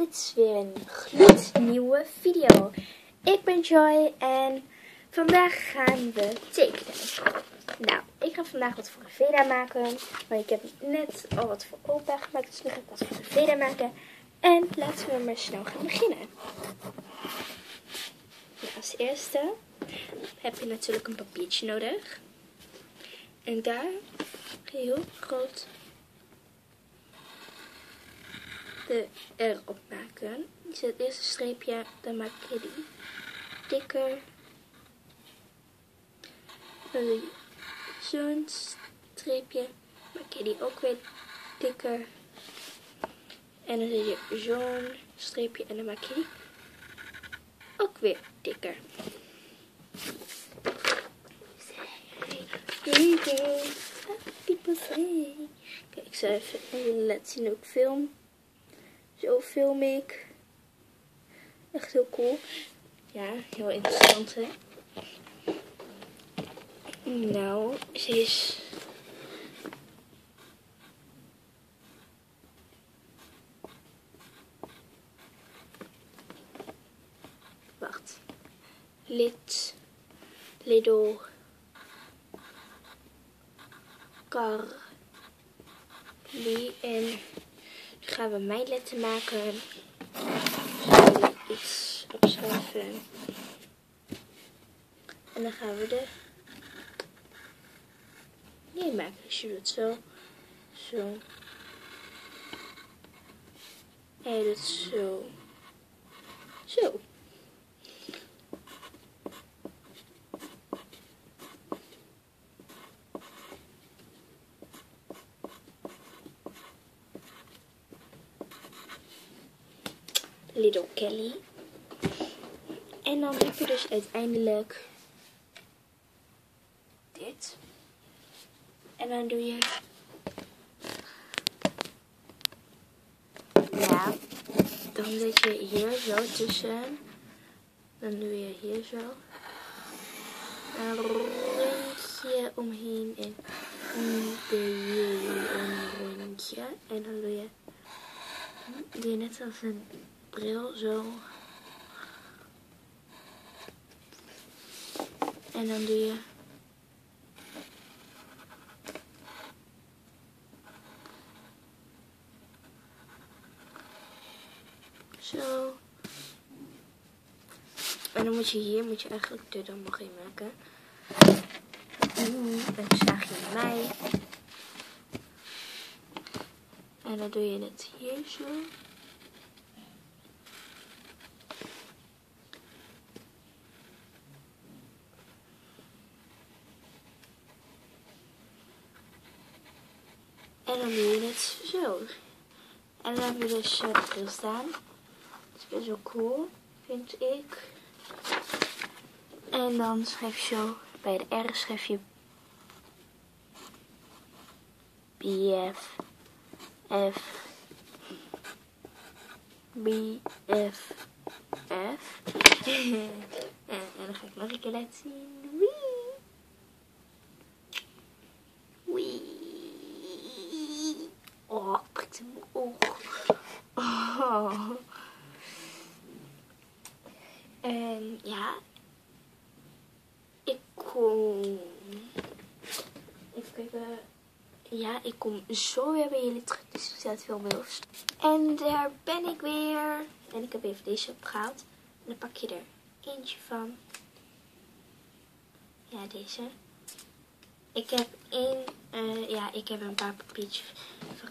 dit is weer een gloednieuwe video. Ik ben Joy en vandaag gaan we tekenen. Nou, ik ga vandaag wat voor Veda maken, maar ik heb net al wat voor opa gemaakt, dus nu ga ik wat voor Veda maken. En laten we maar snel gaan beginnen. Nou, als eerste heb je natuurlijk een papiertje nodig. En daar heel groot de R op maken. Zet eerst een streepje, dan maak je die dikker. Dan doe je zo'n streepje, maak je die ook weer dikker. En dan doe je zo'n streepje en dan maak je die ook weer dikker. Kijk, ik zou even laten zien hoe ik film. Zo film ik. Echt heel cool. Ja, heel interessant hè. Nou, ze is... Wacht. Lid. Lidl. Car. Lee en gaan we mijn letter maken. Iets opschrijven. En dan gaan we de nee maken. Dus je doet zo. Zo. En je doet zo. Zo. Little Kelly. En dan heb je dus uiteindelijk dit. En dan doe je... Ja, dan zet je hier zo tussen. Dan doe je hier zo. Een rondje omheen en een rondje. En dan doe je, doe je net als een bril zo. En dan doe je zo. En dan moet je hier moet je eigenlijk de dan nog in maken. En zaag je mij. En dan doe je het hier zo. En dan doe je het zo. En dan heb je dus zo staan. Dat is best wel cool, vind ik. En dan schrijf je zo, bij de R schrijf je BF F BF F en, en dan ga ik nog een zien. Wee. Wee. Oh, prikt in mijn oog. Oh. En ja, ik kom. Even kijken. Ja, ik kom zo weer bij jullie terug. Dus ik zet veel mails. En daar ben ik weer. En ik heb even deze opgehaald. En dan pak je er eentje van. Ja, deze. Ik heb één, uh, ja, ik heb een paar papiertjes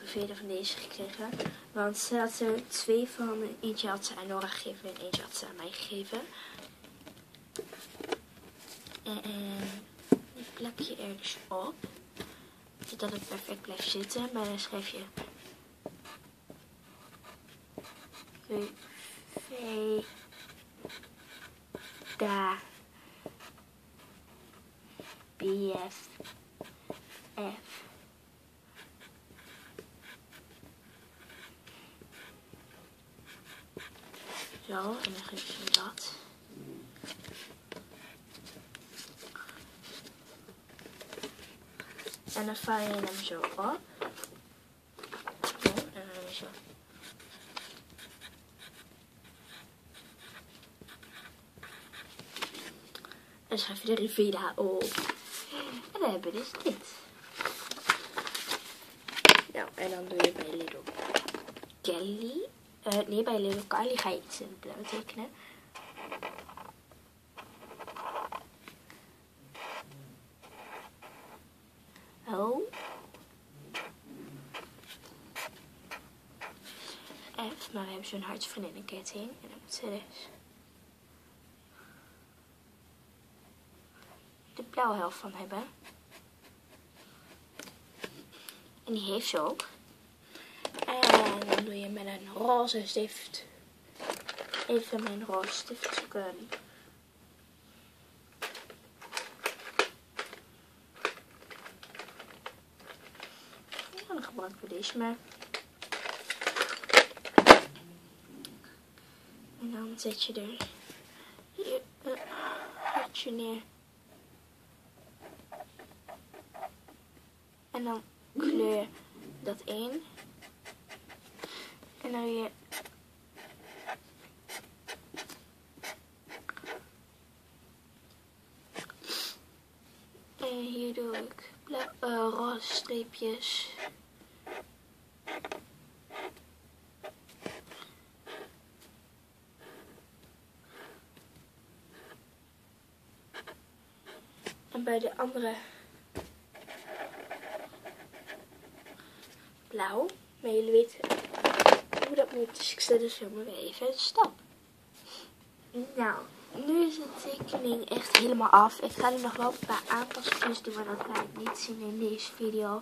verder van deze gekregen. Want ze had er twee van. Eentje had ze aan Nora gegeven en eentje had ze aan mij gegeven. En, en die plak je er dus op. Zodat het perfect blijft zitten. Maar dan schrijf je V Da BF zo. En dan geef je dat. En dan vouw je hem zo op. Zo, en dan zo. En schrijf je de Rivida op. En dan hebben we dus dit. Nou, en dan doe je bij Little Kelly. Uh, nee, bij Little Kylie ga je iets in het blauw tekenen. Oh. F, maar we hebben zo'n hartsvriendinneketting. En dan moet ze dus de blauwe helft van hebben. En die heeft ze ook. Dan doe je met een roze stift even mijn roze stift zoeken. En dan gebruiken we deze maar. En dan zet je er hier een hartje neer. En dan kleur dat in. Dan je En hier doe ik uh, roze streepjes. En bij de andere blauw. Maar jullie weten dat moet. Dus ik zet dus helemaal even een stap. Nou, nu is de tekening echt helemaal af. Ik ga er nog wel een paar aanpassingen doen, maar dat ga ik niet zien in deze video.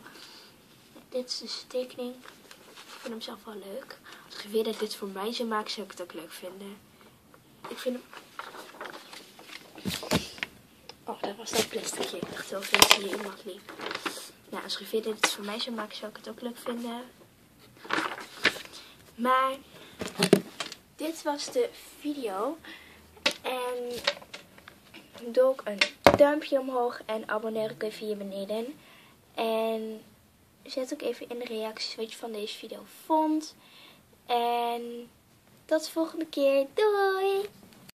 Dit is dus de tekening. Ik vind hem zelf wel leuk. Als je weer dat dit voor mij zou maken, zou ik het ook leuk vinden. Ik vind hem... Oh, dat was dat plasticje. Ik dacht wel dat hier iemand liep. Nou, als je dit voor mij zou maken, zou ik het ook leuk vinden. Maar dit was de video. En doe ook een duimpje omhoog en abonneer ook even hier beneden. En zet ook even in de reacties wat je van deze video vond. En tot de volgende keer. Doei!